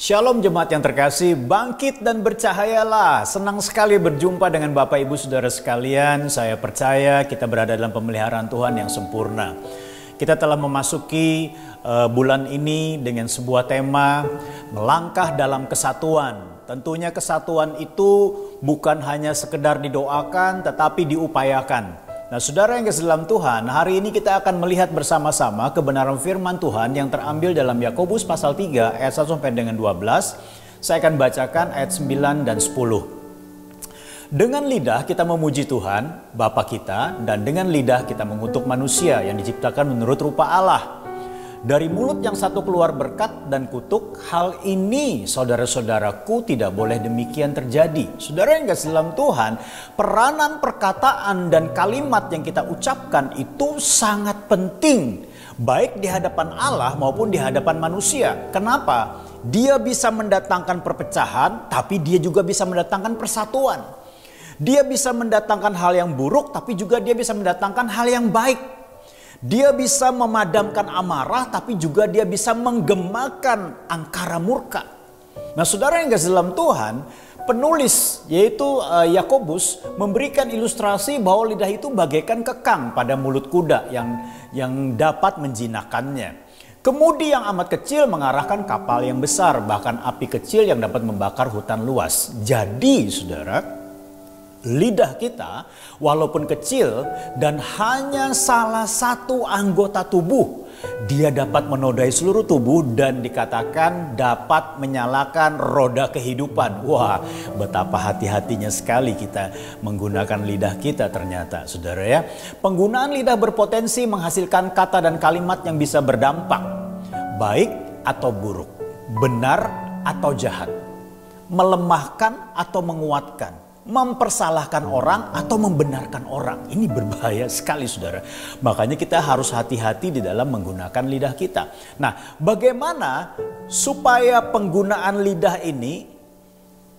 Shalom jemaat yang terkasih, bangkit dan bercahayalah. Senang sekali berjumpa dengan Bapak Ibu Saudara sekalian. Saya percaya kita berada dalam pemeliharaan Tuhan yang sempurna. Kita telah memasuki uh, bulan ini dengan sebuah tema melangkah dalam kesatuan. Tentunya kesatuan itu bukan hanya sekedar didoakan tetapi diupayakan. Nah saudara yang kasih dalam Tuhan, hari ini kita akan melihat bersama-sama kebenaran firman Tuhan yang terambil dalam Yakobus pasal 3 ayat 1 sampai dengan 12. Saya akan bacakan ayat 9 dan 10. Dengan lidah kita memuji Tuhan, Bapa kita, dan dengan lidah kita mengutuk manusia yang diciptakan menurut rupa Allah. Dari mulut yang satu keluar berkat dan kutuk, hal ini saudara-saudaraku tidak boleh demikian terjadi. Saudara yang kasih dalam Tuhan, peranan perkataan dan kalimat yang kita ucapkan itu sangat penting. Baik di hadapan Allah maupun di hadapan manusia. Kenapa? Dia bisa mendatangkan perpecahan, tapi dia juga bisa mendatangkan persatuan. Dia bisa mendatangkan hal yang buruk, tapi juga dia bisa mendatangkan hal yang baik. Dia bisa memadamkan amarah tapi juga dia bisa menggemakan angkara murka. Nah saudara yang gak dalam Tuhan, penulis yaitu eh, Yakobus memberikan ilustrasi bahwa lidah itu bagaikan kekang pada mulut kuda yang yang dapat menjinakannya. Kemudi yang amat kecil mengarahkan kapal yang besar, bahkan api kecil yang dapat membakar hutan luas. Jadi, saudara, lidah kita walaupun kecil dan hanya salah satu anggota tubuh dia dapat menodai seluruh tubuh dan dikatakan dapat menyalakan roda kehidupan. Wah, betapa hati-hatinya sekali kita menggunakan lidah kita ternyata, saudara ya. Penggunaan lidah berpotensi menghasilkan kata dan kalimat yang bisa berdampak, baik atau buruk, benar atau jahat, melemahkan atau menguatkan mempersalahkan orang atau membenarkan orang. Ini berbahaya sekali saudara. Makanya kita harus hati-hati di dalam menggunakan lidah kita. Nah bagaimana supaya penggunaan lidah ini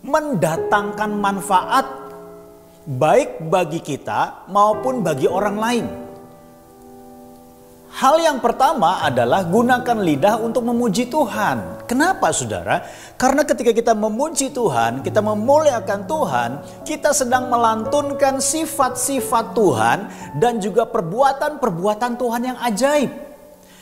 mendatangkan manfaat baik bagi kita maupun bagi orang lain. Hal yang pertama adalah gunakan lidah untuk memuji Tuhan. Kenapa saudara? Karena ketika kita memuji Tuhan, kita memuliakan Tuhan, kita sedang melantunkan sifat-sifat Tuhan dan juga perbuatan-perbuatan Tuhan yang ajaib.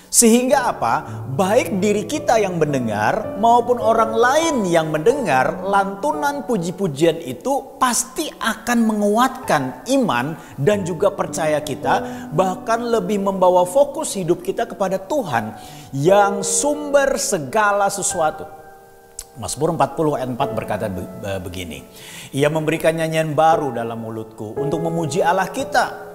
Sehingga apa? Baik diri kita yang mendengar maupun orang lain yang mendengar lantunan puji-pujian itu pasti akan menguatkan iman dan juga percaya kita bahkan lebih membawa fokus hidup kita kepada Tuhan yang sumber segala sesuatu. Mazmur 40 ayat 4 berkata begini. Ia memberikan nyanyian baru dalam mulutku untuk memuji Allah kita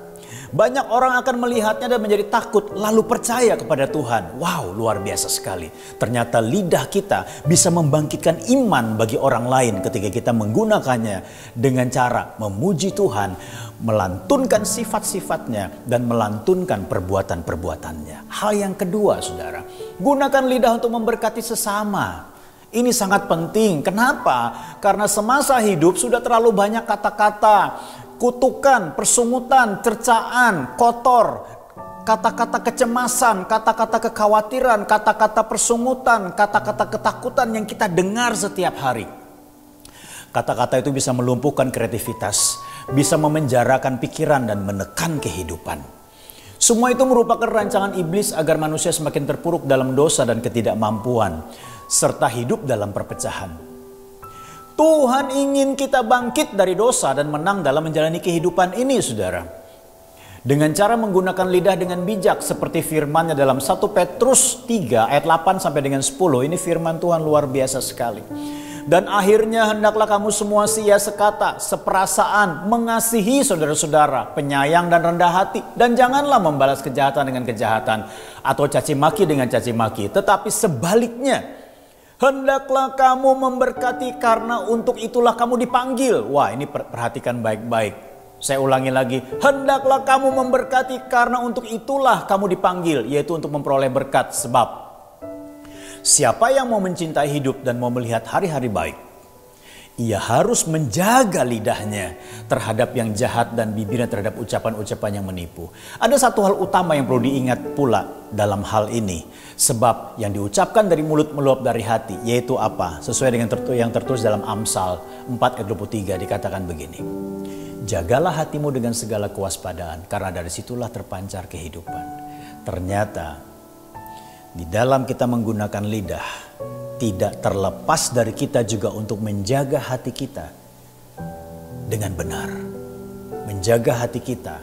banyak orang akan melihatnya dan menjadi takut lalu percaya kepada Tuhan. Wow, luar biasa sekali. Ternyata lidah kita bisa membangkitkan iman bagi orang lain ketika kita menggunakannya dengan cara memuji Tuhan, melantunkan sifat-sifatnya dan melantunkan perbuatan-perbuatannya. Hal yang kedua, Saudara, gunakan lidah untuk memberkati sesama. Ini sangat penting. Kenapa? Karena semasa hidup sudah terlalu banyak kata-kata kutukan, persungutan, cercaan, kotor, kata-kata kecemasan, kata-kata kekhawatiran, kata-kata persungutan, kata-kata ketakutan yang kita dengar setiap hari. Kata-kata itu bisa melumpuhkan kreativitas, bisa memenjarakan pikiran dan menekan kehidupan. Semua itu merupakan rancangan iblis agar manusia semakin terpuruk dalam dosa dan ketidakmampuan, serta hidup dalam perpecahan. Tuhan ingin kita bangkit dari dosa dan menang dalam menjalani kehidupan ini, saudara. Dengan cara menggunakan lidah dengan bijak seperti firmannya dalam 1 Petrus 3 ayat 8 sampai dengan 10. Ini firman Tuhan luar biasa sekali. Dan akhirnya hendaklah kamu semua sia sekata, seperasaan, mengasihi saudara-saudara, penyayang dan rendah hati. Dan janganlah membalas kejahatan dengan kejahatan atau caci maki dengan caci maki. Tetapi sebaliknya, Hendaklah kamu memberkati karena untuk itulah kamu dipanggil. Wah ini perhatikan baik-baik. Saya ulangi lagi, hendaklah kamu memberkati karena untuk itulah kamu dipanggil, yaitu untuk memperoleh berkat. Sebab siapa yang mau mencintai hidup dan mau melihat hari-hari baik, ia harus menjaga lidahnya terhadap yang jahat dan bibirnya terhadap ucapan-ucapan yang menipu. Ada satu hal utama yang perlu diingat pula dalam hal ini. Sebab yang diucapkan dari mulut meluap dari hati, yaitu apa? Sesuai dengan yang tertulis dalam Amsal 4 ayat 23 dikatakan begini. Jagalah hatimu dengan segala kewaspadaan, karena dari situlah terpancar kehidupan. Ternyata di dalam kita menggunakan lidah, tidak terlepas dari kita juga untuk menjaga hati kita dengan benar. Menjaga hati kita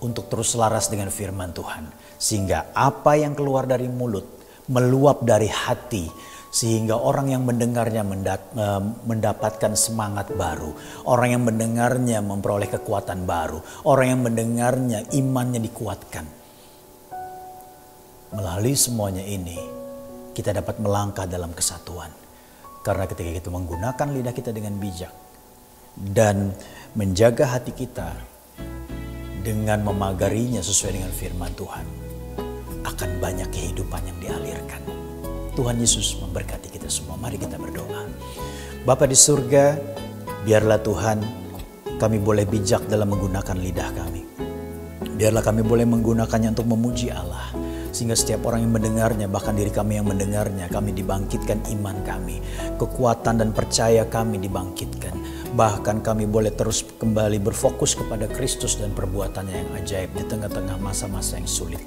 untuk terus selaras dengan firman Tuhan. Sehingga apa yang keluar dari mulut meluap dari hati sehingga orang yang mendengarnya mendapatkan semangat baru, orang yang mendengarnya memperoleh kekuatan baru, orang yang mendengarnya imannya dikuatkan. Melalui semuanya ini, kita dapat melangkah dalam kesatuan. Karena ketika kita menggunakan lidah kita dengan bijak dan menjaga hati kita dengan memagarinya sesuai dengan firman Tuhan, akan banyak kehidupan yang dialirkan. Tuhan Yesus memberkati kita semua. Mari kita berdoa. Bapa di surga, biarlah Tuhan kami boleh bijak dalam menggunakan lidah kami. Biarlah kami boleh menggunakannya untuk memuji Allah sehingga setiap orang yang mendengarnya, bahkan diri kami yang mendengarnya, kami dibangkitkan iman kami. Kekuatan dan percaya kami dibangkitkan. Bahkan kami boleh terus kembali berfokus kepada Kristus dan perbuatannya yang ajaib di tengah-tengah masa-masa yang sulit.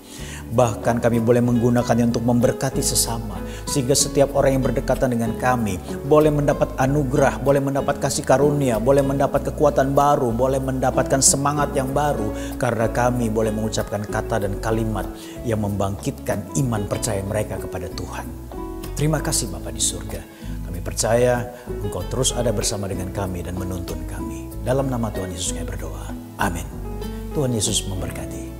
Bahkan kami boleh menggunakannya untuk memberkati sesama. Sehingga setiap orang yang berdekatan dengan kami boleh mendapat anugerah, boleh mendapat kasih karunia, boleh mendapat kekuatan baru, boleh mendapatkan semangat yang baru. Karena kami boleh mengucapkan kata dan kalimat yang membangkitkan iman percaya mereka kepada Tuhan. Terima kasih Bapak di surga. Kami percaya Engkau terus ada bersama dengan kami dan menuntun kami. Dalam nama Tuhan Yesus kami berdoa. Amin. Tuhan Yesus memberkati.